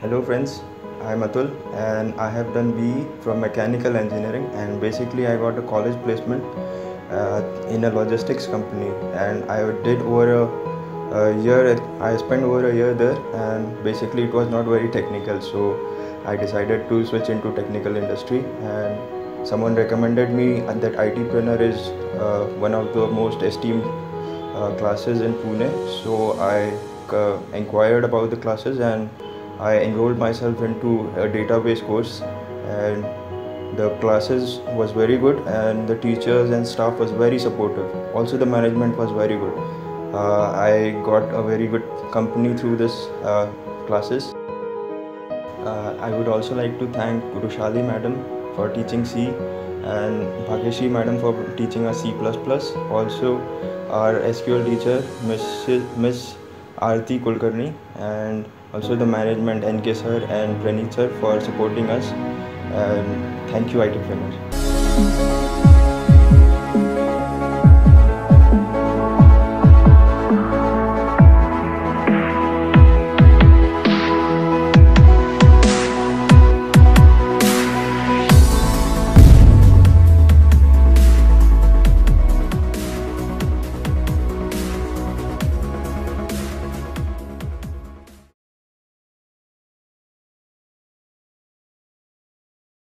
Hello friends, I'm Atul and I have done BE from mechanical engineering and basically I got a college placement uh, in a logistics company and I did over a, a, year, I spent over a year there and basically it was not very technical so I decided to switch into technical industry and someone recommended me that IT ITpreneur is uh, one of the most esteemed uh, classes in Pune so I uh, inquired about the classes and I enrolled myself into a database course and the classes was very good and the teachers and staff was very supportive. Also the management was very good. Uh, i got a very good company through this uh, classes. Uh, i would also like to thank gurushali madam for teaching c and bhageshi madam for teaching us c++ also our sql teacher miss miss Arti Kulkarni and also the management NK sir and Pranit sir for supporting us and thank you ITpreneur.